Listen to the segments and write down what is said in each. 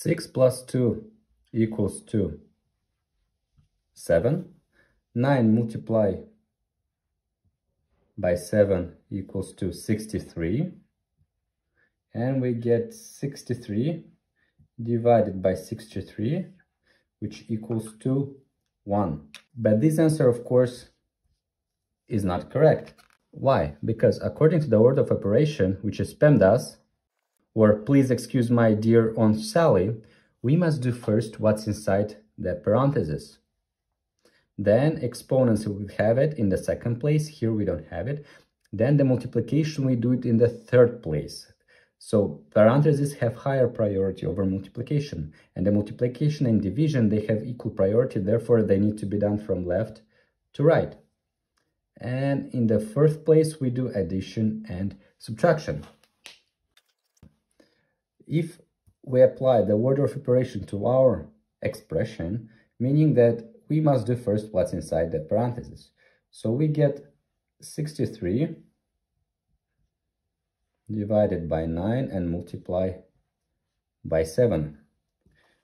6 plus 2 equals 2. 7. 9 multiply by 7 equals to 63. And we get 63 divided by 63, which equals to 1. But this answer, of course, is not correct. Why? Because according to the order of operation, which is PEMDAS, or please excuse my dear Aunt Sally, we must do first what's inside the parentheses. Then exponents, we have it in the second place. Here we don't have it. Then the multiplication, we do it in the third place. So parentheses have higher priority over multiplication. And the multiplication and division, they have equal priority. Therefore, they need to be done from left to right. And in the first place, we do addition and subtraction. If we apply the order of operation to our expression, meaning that we must do first what's inside the parentheses. So we get 63 divided by 9 and multiply by 7.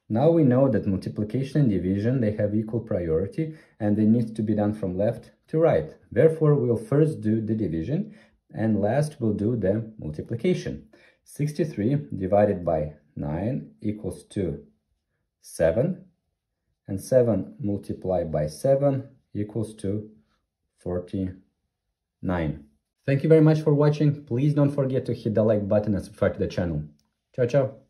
Now we know that multiplication and division, they have equal priority and they need to be done from left to right. Therefore, we'll first do the division and last we'll do the multiplication. 63 divided by 9 equals to 7 and 7 multiplied by 7 equals to 49. Thank you very much for watching. Please don't forget to hit the like button and subscribe to the channel. Ciao, ciao.